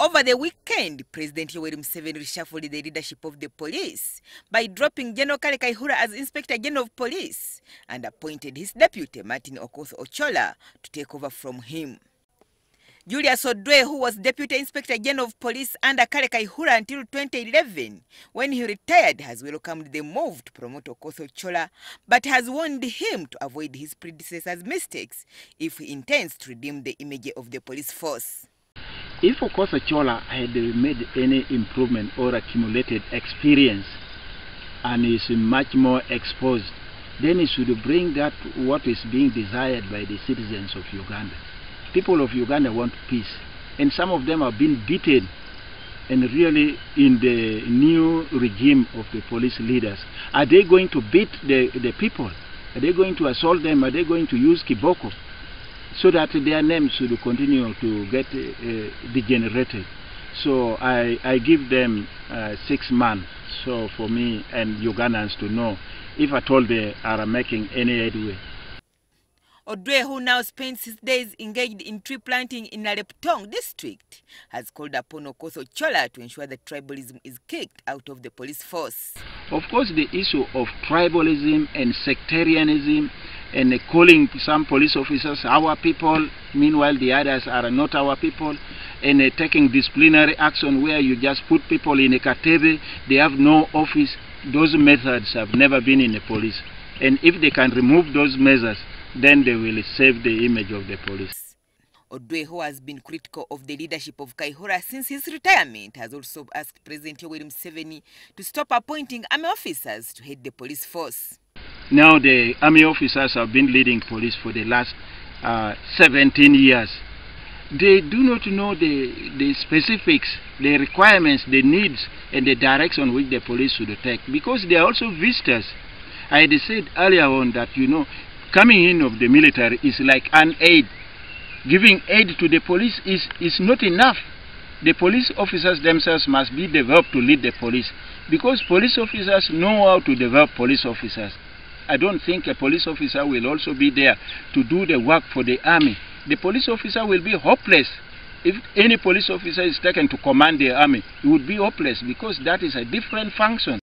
Over the weekend, President Yoweri Museveni reshuffled the leadership of the police by dropping General Kale Kaihura as Inspector General of Police and appointed his deputy, Martin Okoth Ochola, to take over from him. Julius Odwe, who was Deputy Inspector General of Police under Kale Kaihura until 2011, when he retired, has welcomed the move to promote Okoth Ochola, but has warned him to avoid his predecessor's mistakes if he intends to redeem the image of the police force. If Okoth Ochola had made any improvement or accumulated experience and is much more exposed, then he should bring that what is being desired by the citizens of Uganda. People of Uganda want peace, and some of them have been beaten. And really, in the new regime of the police leaders, are they going to beat the, the people? Are they going to assault them? Are they going to use kiboko? So that their names should continue to get uh, degenerated. So I, I give them uh, six months so for me and Ugandans to know if at all they are making any headway. Odwe, who now spends his days engaged in tree planting in Alebtong district, has called upon Okoth Ochola to ensure that tribalism is kicked out of the police force. Of course, the issue of tribalism and sectarianism and calling some police officers our people, meanwhile the others are not our people, and taking disciplinary action where you just put people in a katebe, they have no office. Those methods have never been in the police. And if they can remove those measures, then they will save the image of the police. Odwe, who has been critical of the leadership of Kayihura since his retirement, has also asked President Yoweri Museveni to stop appointing army officers to head the police force. Now the army officers have been leading police for the last uh, 17 years. They do not know the, the specifics, the requirements, the needs, and the direction which the police should take because they are also visitors. I had said earlier on that, you know, coming in of the military is like an aid. Giving aid to the police is, is not enough. The police officers themselves must be developed to lead the police because police officers know how to develop police officers. I don't think a police officer will also be there to do the work for the army. The police officer will be hopeless. If any police officer is taken to command the army, it would be hopeless because that is a different function.